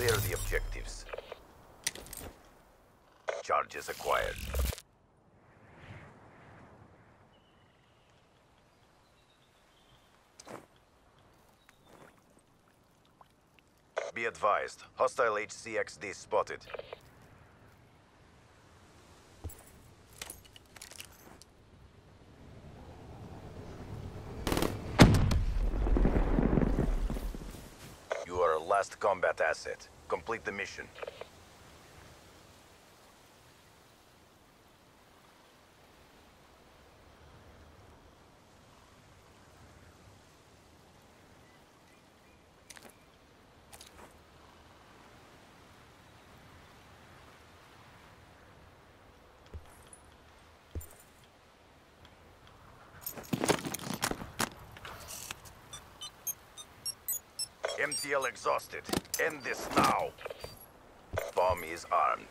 Clear the objectives. Charges acquired. Be advised, hostile HCXD spotted. Last combat asset. Complete the mission. MTL exhausted. End this now. Bomb is armed.